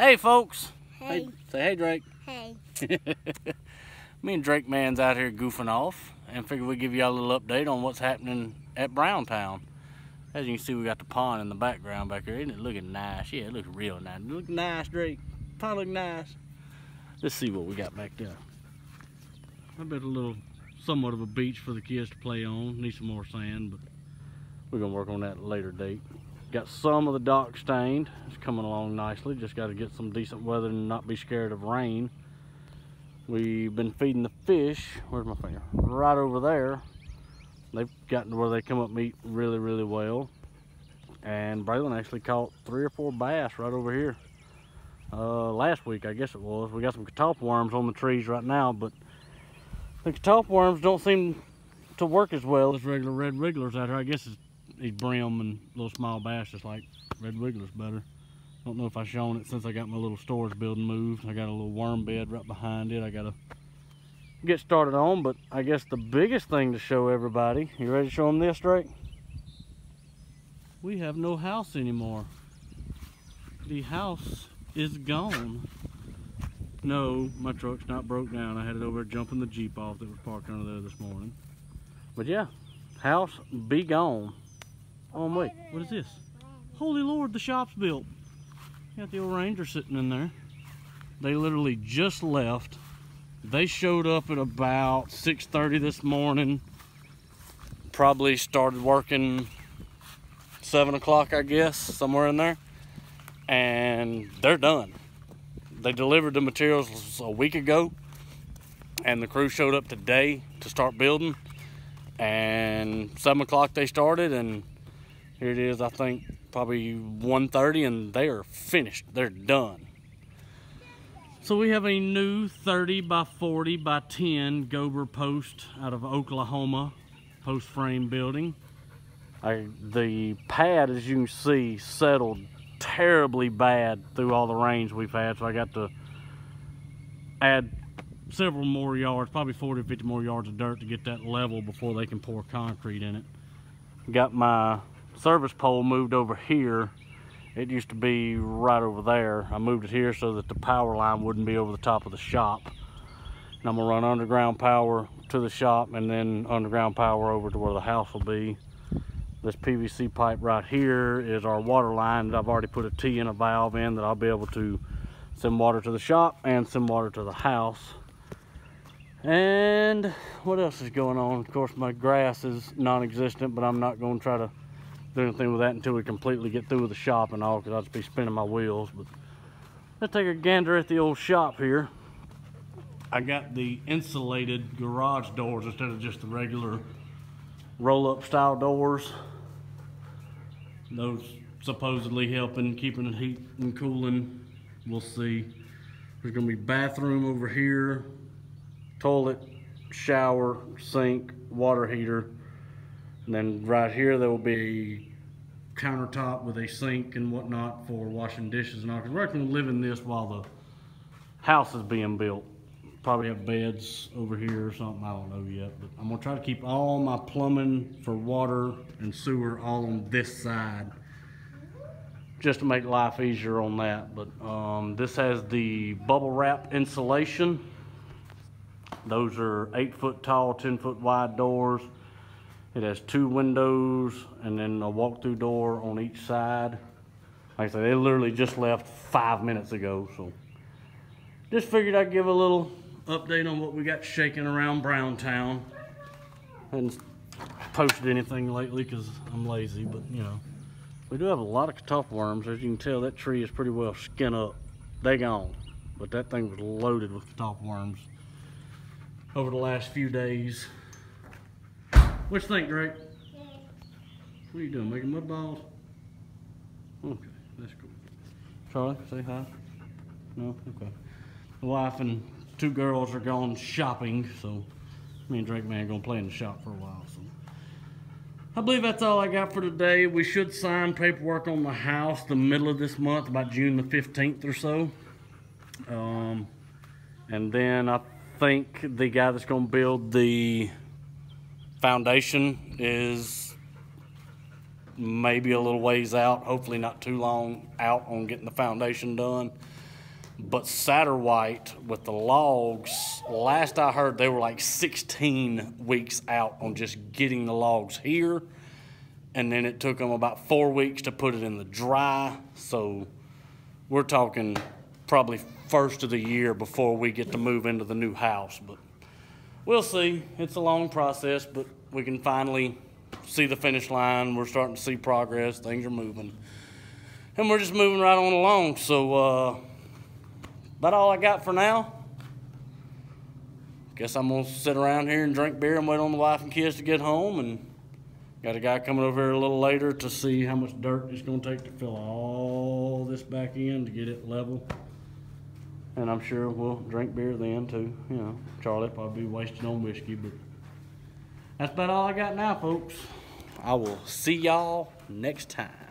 Hey, folks. Hey. Say hey, Drake. Hey. Me and Drake Man's out here goofing off and figured we'd give y'all a little update on what's happening at Browntown. As you can see, we got the pond in the background back here. Isn't it looking nice? Yeah, it looks real nice. It looks nice, Drake. Pond look nice. Let's see what we got back there. I bet a little, somewhat of a beach for the kids to play on. Need some more sand, but we're gonna work on that at a later date. Got some of the dock stained. It's coming along nicely. Just got to get some decent weather and not be scared of rain. We've been feeding the fish. Where's my finger? Right over there. They've gotten to where they come up and eat really, really well. And Braylon actually caught three or four bass right over here. Uh, last week, I guess it was. We got some catawba worms on the trees right now, but the catawba worms don't seem to work as well as regular red wigglers out here. I guess it's these brim and little small bass just like red wigglers better. Don't know if I've shown it since I got my little storage building moved. I got a little worm bed right behind it. I gotta get started on, but I guess the biggest thing to show everybody, you ready to show them this, Drake? We have no house anymore. The house is gone. No, my truck's not broke down. I had it over jumping the Jeep off that was parked under there this morning. But yeah, house be gone. Oh, wait, what is this? Holy Lord, the shop's built. Got the old Ranger sitting in there. They literally just left. They showed up at about 6.30 this morning. Probably started working 7 o'clock, I guess, somewhere in there. And they're done. They delivered the materials a week ago. And the crew showed up today to start building. And 7 o'clock they started and here it is, I think, probably 1.30 and they are finished. They're done. So we have a new 30 by 40 by 10 Gober post out of Oklahoma post frame building. I, the pad, as you can see, settled terribly bad through all the rains we've had. So I got to add several more yards, probably 40 or 50 more yards of dirt to get that level before they can pour concrete in it. Got my service pole moved over here. It used to be right over there. I moved it here so that the power line wouldn't be over the top of the shop. And I'm gonna run underground power to the shop and then underground power over to where the house will be. This PVC pipe right here is our water line that I've already put a T and a valve in that I'll be able to send water to the shop and send water to the house. And what else is going on? Of course, my grass is non-existent, but I'm not going to try to do anything with that until we completely get through with the shop and all because I'll just be spinning my wheels. But let's take a gander at the old shop here. I got the insulated garage doors instead of just the regular roll-up style doors. Those supposedly helping keeping the heat and cooling. We'll see. There's gonna be bathroom over here, toilet, shower, sink, water heater, and then right here, there will be countertop with a sink and whatnot for washing dishes and all. Cause we're going to live in this while the house is being built. Probably have beds over here or something, I don't know yet. But I'm gonna try to keep all my plumbing for water and sewer all on this side. Just to make life easier on that. But um, this has the bubble wrap insulation. Those are eight foot tall, 10 foot wide doors. It has two windows and then a walk-through door on each side. Like I said, they literally just left five minutes ago, so. Just figured I'd give a little update on what we got shaking around Browntown. Hadn't posted anything lately because I'm lazy, but you know. We do have a lot of catawba worms. As you can tell, that tree is pretty well skin up. They gone. But that thing was loaded with catawba worms over the last few days. What you think, Drake? What are you doing, making mud balls? Okay, that's cool. Charlie, say hi. No? Okay. The wife and two girls are gone shopping, so me and Drake Man gonna play in the shop for a while. So I believe that's all I got for today. We should sign paperwork on the house the middle of this month, about June the 15th or so. Um, and then I think the guy that's gonna build the foundation is maybe a little ways out, hopefully not too long out on getting the foundation done. But Satterwhite with the logs, last I heard, they were like 16 weeks out on just getting the logs here. And then it took them about four weeks to put it in the dry. So we're talking probably first of the year before we get to move into the new house. But we'll see. It's a long process, but we can finally see the finish line. We're starting to see progress. Things are moving. And we're just moving right on along. So, uh, about all I got for now. Guess I'm gonna sit around here and drink beer and wait on the wife and kids to get home. And got a guy coming over here a little later to see how much dirt it's gonna take to fill all this back in to get it level. And I'm sure we'll drink beer then too. You know, Charlie probably be wasting on whiskey, but that's about all I got now, folks. I will see y'all next time.